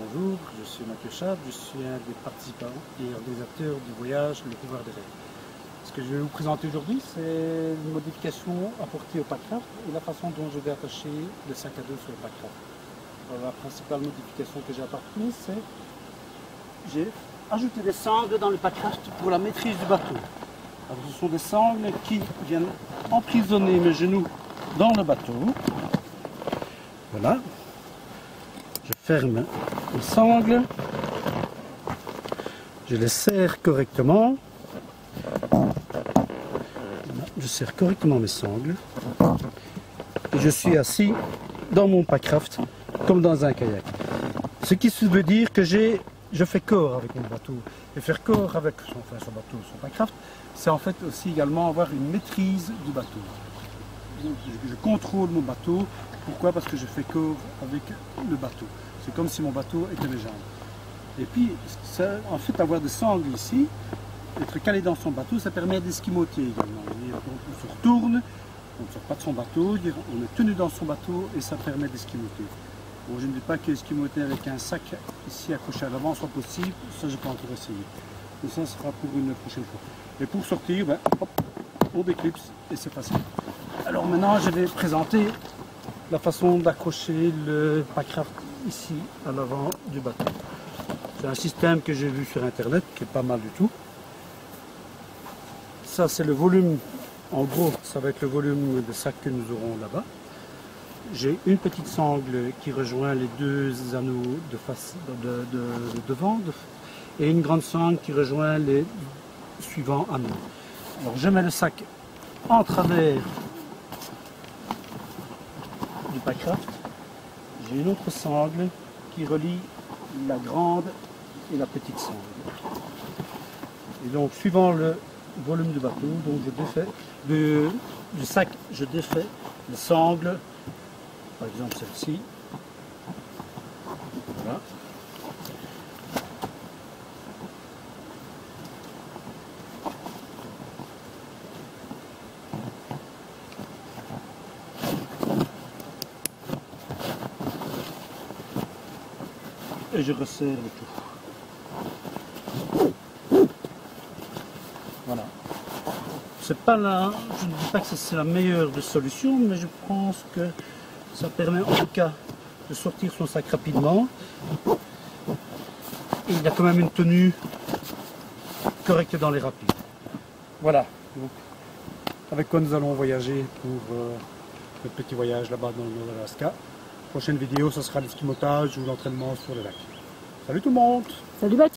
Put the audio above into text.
bonjour, je suis Mathieu Chab, je suis un des participants et organisateurs du voyage Le pouvoir des rêves. Ce que je vais vous présenter aujourd'hui, c'est une modification apportée au Packraft et la façon dont je vais attacher le sac à dos sur le Packraft. la principale modification que j'ai apportée, c'est j'ai ajouté des sangles dans le Packraft pour la maîtrise du bateau. Ce sont des sangles qui viennent emprisonner mes genoux dans le bateau. Voilà, je ferme les sangles, je les serre correctement, je serre correctement mes sangles, et je suis assis dans mon packraft comme dans un kayak. Ce qui veut dire que j'ai, je fais corps avec mon bateau. Et faire corps avec son, son bateau, son packraft, c'est en fait aussi également avoir une maîtrise du bateau. Je, contrôle mon bateau. Pourquoi? Parce que je fais corps avec le bateau. C'est comme si mon bateau était mes jambes. Et puis, en fait, avoir des sangles ici, être calé dans son bateau, ça permet d'esquimoter également. On se retourne, on ne sort pas de son bateau, on est tenu dans son bateau et ça permet d'esquimoter. Bon, je ne dis pas qu'esquimoter avec un sac ici accroché à l'avant soit possible, ça je peux encore essayer. Mais ça sera pour une prochaine fois. Et pour sortir, ben, on déclipse et c'est facile. Alors maintenant, je vais présenter la façon d'accrocher le packraft ici à l'avant du bateau. C'est un système que j'ai vu sur internet qui est pas mal du tout. Ça c'est le volume, en gros ça va être le volume de sac que nous aurons là-bas. J'ai une petite sangle qui rejoint les deux anneaux de, face, de, devant et une grande sangle qui rejoint les suivants anneaux. Alors je mets le sac en travers du packraft j'ai une autre sangle qui relie la grande et la petite sangle. Et donc, suivant le volume du bateau, donc je défais du sac, je défais les sangles, par exemple celle-ci. Et je resserre le tout. Voilà. C'est pas là, je ne dis pas que c'est la meilleure des solutions, mais je pense que ça permet en tout cas de sortir son sac rapidement. Et il a quand même une tenue correcte dans les rapides. Voilà. avec quoi nous allons voyager pour euh, le petit voyage là-bas dans le nord d'Alaska. Prochaine vidéo, ce sera l'esquimotage ou l'entraînement sur le lac. Salut tout le monde Salut Baptiste